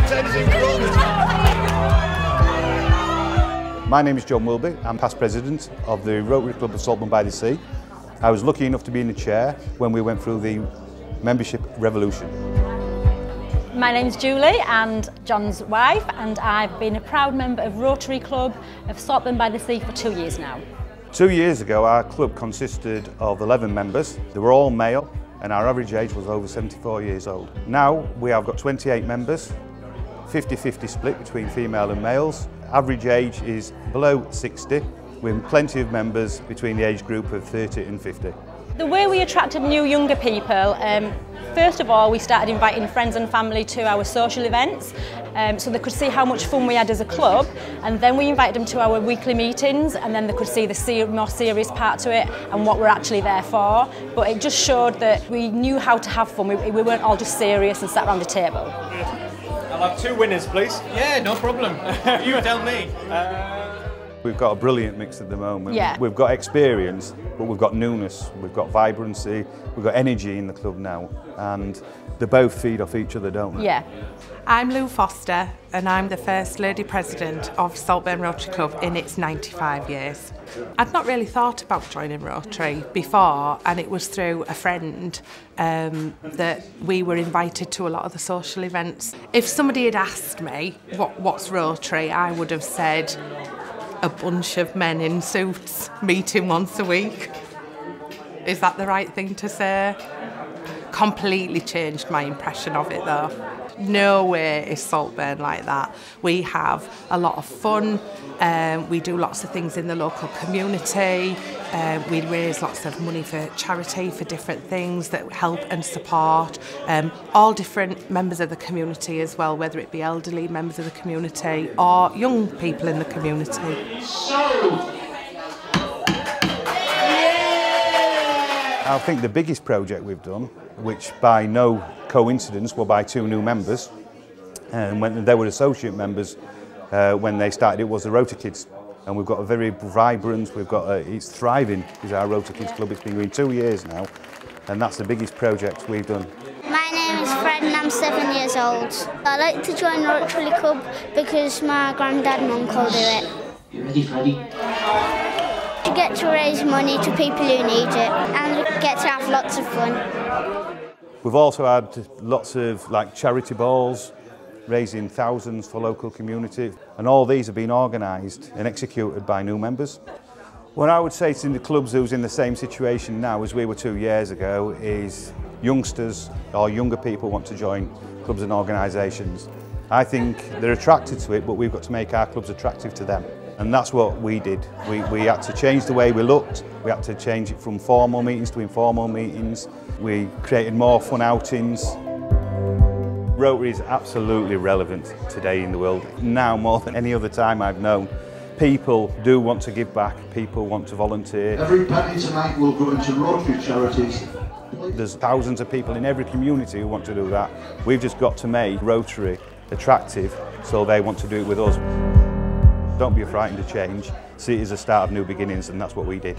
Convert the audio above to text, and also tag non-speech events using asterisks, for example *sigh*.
pretending My name is John Wilby. I'm past president of the Rotary Club of Saltburn by the Sea. I was lucky enough to be in the chair when we went through the membership revolution. My name's Julie and John's wife and I've been a proud member of Rotary Club of Saltburn by the Sea for two years now. Two years ago our club consisted of 11 members. They were all male and our average age was over 74 years old. Now we have got 28 members, 50-50 split between female and males. Average age is below 60 with plenty of members between the age group of 30 and 50. The way we attracted new younger people, um, first of all we started inviting friends and family to our social events um, so they could see how much fun we had as a club and then we invited them to our weekly meetings and then they could see the ser more serious part to it and what we're actually there for but it just showed that we knew how to have fun, we, we weren't all just serious and sat around the table. I'll have two winners please. Yeah, no problem. you tell me. Uh... *laughs* We've got a brilliant mix at the moment. Yeah. We've got experience, but we've got newness, we've got vibrancy, we've got energy in the club now, and they both feed off each other, don't they? Yeah. I'm Lou Foster, and I'm the first lady president of Saltburn Rotary Club in its 95 years. I'd not really thought about joining Rotary before, and it was through a friend um, that we were invited to a lot of the social events. If somebody had asked me what, what's Rotary, I would have said a bunch of men in suits meeting once a week. Is that the right thing to say? completely changed my impression of it though. Nowhere is Saltburn like that. We have a lot of fun, um, we do lots of things in the local community, um, we raise lots of money for charity, for different things that help and support um, all different members of the community as well, whether it be elderly members of the community or young people in the community. So, I think the biggest project we've done, which by no coincidence were by two new members, and when they were associate members uh, when they started, it was the Rota Kids. And we've got a very vibrant, we've got a, it's thriving, is our Rota Kids Club. It's been going two years now, and that's the biggest project we've done. My name is Fred and I'm seven years old. I like to join the Rotary Club because my granddad and uncle do it. You ready, Freddie? You get to raise money to people who need it and get to have lots of fun. We've also had lots of like charity balls, raising thousands for local community, and all these have been organised and executed by new members. What I would say to the clubs who's in the same situation now as we were two years ago is youngsters or younger people want to join clubs and organisations. I think they're attracted to it, but we've got to make our clubs attractive to them. And that's what we did. We, we had to change the way we looked. We had to change it from formal meetings to informal meetings. We created more fun outings. Rotary is absolutely relevant today in the world, now more than any other time I've known. People do want to give back, people want to volunteer. Every penny tonight will go into Rotary charities. There's thousands of people in every community who want to do that. We've just got to make Rotary attractive so they want to do it with us. Don't be frightened to change. See it as a start of new beginnings and that's what we did.